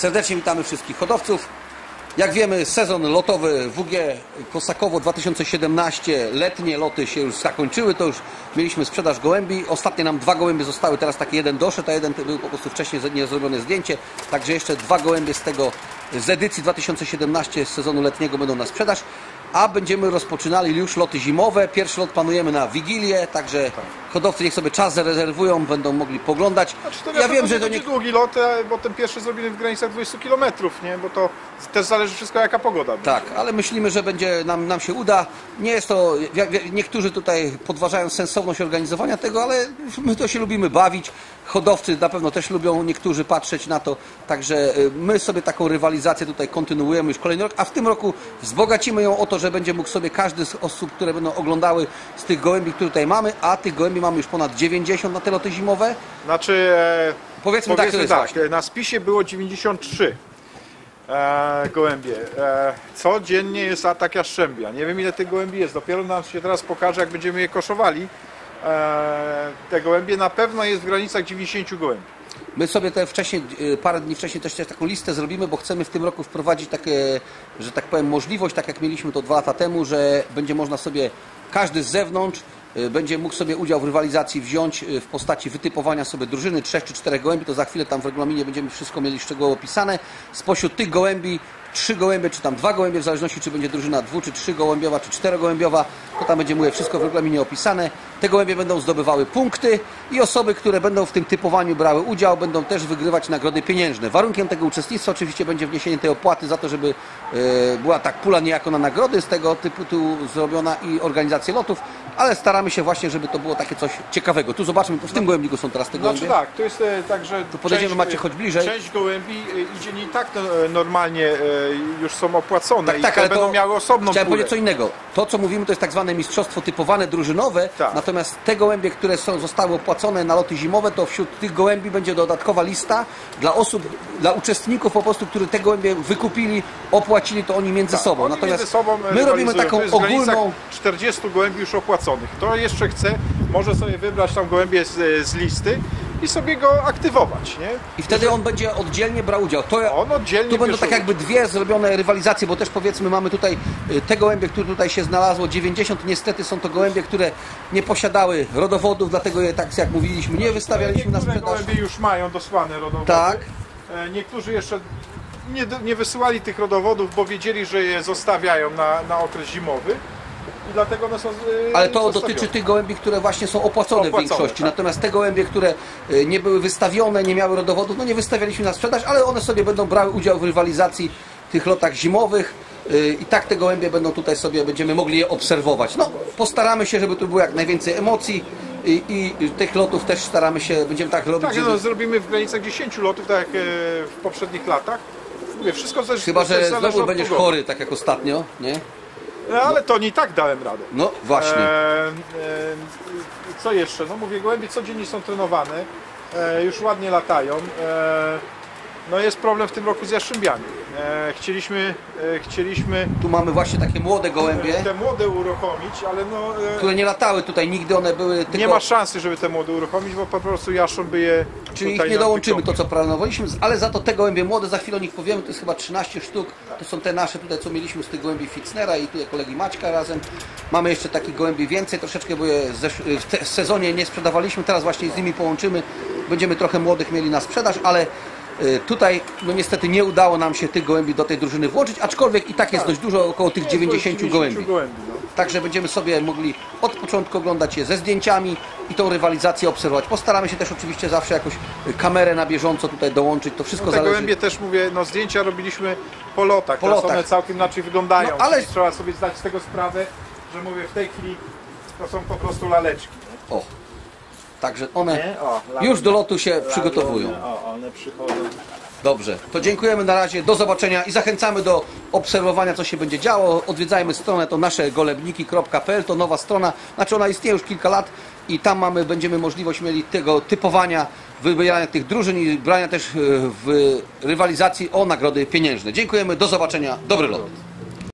Serdecznie witamy wszystkich hodowców. Jak wiemy, sezon lotowy WG Kosakowo 2017, letnie loty się już zakończyły, to już mieliśmy sprzedaż gołębi. Ostatnie nam dwa gołębie zostały, teraz taki jeden doszedł, a jeden był po prostu wcześniej nie zrobione zdjęcie. Także jeszcze dwa gołębie z tego, z edycji 2017 z sezonu letniego będą na sprzedaż. A będziemy rozpoczynali już loty zimowe. Pierwszy lot planujemy na Wigilię, także hodowcy niech sobie czas zarezerwują, będą mogli poglądać. Znaczy ja wiem, że to nie... długi lot, e, bo ten pierwszy zrobimy w granicach 20 km, nie? Bo to też zależy wszystko jaka pogoda będzie. Tak, ale myślimy, że będzie nam, nam się uda. Nie jest to. Niektórzy tutaj podważają sensowność organizowania tego, ale my to się lubimy bawić. Hodowcy na pewno też lubią niektórzy patrzeć na to. Także y, my sobie taką rywalizację tutaj kontynuujemy już kolejny rok, a w tym roku wzbogacimy ją o to, że będzie mógł sobie każdy z osób, które będą oglądały z tych gołębi, które tutaj mamy, a tych gołębi mamy już ponad 90 na te loty zimowe. Znaczy, e, Powiedzmy tak, jest właśnie. e, na spisie było 93 e, gołębie. E, codziennie jest atak jaszczębia. Nie wiem ile tych gołębi jest, dopiero nam się teraz pokaże, jak będziemy je koszowali. E, te gołębie na pewno jest w granicach 90 gołębi. My sobie te wcześniej, y, parę dni wcześniej też taką listę zrobimy, bo chcemy w tym roku wprowadzić takie, że tak powiem, możliwość, tak jak mieliśmy to dwa lata temu, że będzie można sobie każdy z zewnątrz y, będzie mógł sobie udział w rywalizacji wziąć w postaci wytypowania sobie drużyny trzech czy czterech gołębi, to za chwilę tam w regulaminie będziemy wszystko mieli szczegółowo opisane. Spośród tych gołębi trzy gołębie, czy tam dwa gołębie, w zależności czy będzie drużyna dwu, czy trzy gołębiowa, czy czterogołębiowa, to tam będzie mówię wszystko w regulaminie opisane. Te gołębie będą zdobywały punkty i osoby, które będą w tym typowaniu brały udział, będą też wygrywać nagrody pieniężne. Warunkiem tego uczestnictwa oczywiście będzie wniesienie tej opłaty za to, żeby e, była tak pula niejako na nagrody z tego typu tu zrobiona i organizację lotów, ale staramy się właśnie, żeby to było takie coś ciekawego. Tu zobaczmy, w tym gołębniku są teraz te gołębie. Znaczy tak, to jest e, tak, że. Tu podejdziemy, macie choć bliżej. Część gołębi e, idzie nie tak no, e, normalnie, e, już są opłacone i tak, te ale będą to miały osobną Chciałem pulę. powiedzieć co innego. To, co mówimy, to jest tak zwane mistrzostwo typowane, drużynowe. Tak. Natomiast te gołębie, które są, zostały opłacone na loty zimowe, to wśród tych gołębi będzie dodatkowa lista dla osób, dla uczestników po prostu, którzy te gołębie wykupili, opłacili to oni między sobą. Oni Natomiast między sobą my robimy taką To ogólną... 40 gołębi już opłaconych. Kto jeszcze chce, może sobie wybrać tam gołębie z, z listy i sobie go aktywować, nie? I wtedy on będzie oddzielnie brał udział. To, On oddzielnie tu będą tak jakby dwie zrobione rywalizacje, bo też powiedzmy mamy tutaj y, te gołębie, które tutaj się znalazło, 90 niestety są to gołębie, które nie posiadały rodowodów, dlatego je tak jak mówiliśmy, nie wystawialiśmy na sprzedaż. gołębie już mają dosłane rodowody. Tak. E, Niektórzy jeszcze nie, nie wysyłali tych rodowodów, bo wiedzieli, że je zostawiają na, na okres zimowy. I dlatego one są e, Ale to zostawione. dotyczy tych gołębi, które właśnie są opłacone, w Opłacone, większości. tak. Natomiast te gołębie, które y, nie były wystawione, nie miały rodowodów, no nie wystawialiśmy na sprzedaż, ale one sobie będą brały udział w rywalizacji w tych lotach zimowych. y, I tak te gołębie będą tutaj sobie, będziemy mogli je obserwować. No, postaramy się, żeby tu było jak najwięcej emocji i, i tych lotów też staramy się, będziemy tak robić. Tak, żeby- no, zrobimy w granicach 10 lotów, tak jak e, w poprzednich latach. Mówię, wszystko zależy Chyba, że zależy znowu będziesz chory, tak jak ostatnio, nie? No, ale to nie tak dałem radę. No właśnie. E, e, co jeszcze? No mówię, gołębie codziennie są trenowane, e, już ładnie latają. E, no jest problem w tym roku z jaszczębiami. E, chcieliśmy, e, chcieliśmy Tu mamy właśnie takie młode gołębie, te młode uruchomić, ale no, e, które nie latały tutaj nigdy, one były tylko... nie ma szansy, żeby te młode uruchomić, bo po prostu jaszcząb by je Czyli ich tutaj nie dołączymy, to co planowaliśmy, ale za to te gołębie młode, za chwilę o nich powiemy, to jest chyba 13 sztuk, to są te nasze tutaj, co mieliśmy z tych gołębi Fitznera i tutaj kolegi Maćka razem. Mamy jeszcze takich gołębi więcej, troszeczkę, bo je zesz- w te- w sezonie nie sprzedawaliśmy, teraz właśnie z nimi połączymy, będziemy trochę młodych mieli na sprzedaż, ale Tutaj no niestety nie udało nam się tych gołębi do tej drużyny włączyć, aczkolwiek i tak jest dość dużo, około tych Jest 90 90 gołębi. gołębi no. Także będziemy sobie mogli od początku oglądać je ze zdjęciami i tą rywalizację obserwować. Postaramy się też oczywiście zawsze jakoś y, kamerę na bieżąco tutaj dołączyć. To wszystko No, te zależy. gołębie też mówię, no zdjęcia robiliśmy po lotach, Po lotach. one całkiem inaczej wyglądają. No, ale- ale trzeba sobie zdać z tego sprawę, że mówię w tej chwili to są po prostu laleczki. O. Także one już do lotu się przygotowują. Dobrze. To dziękujemy na razie. Do zobaczenia i zachęcamy do obserwowania, co się będzie działo. Odwiedzajmy stronę, to nasze golebniki.pl, to nowa strona. Znaczy ona istnieje już kilka lat i tam mamy, będziemy możliwość mieli tego typowania, wybierania tych drużyn i brania też e, w rywalizacji o nagrody pieniężne. Dziękujemy. Do zobaczenia. Dobry lot.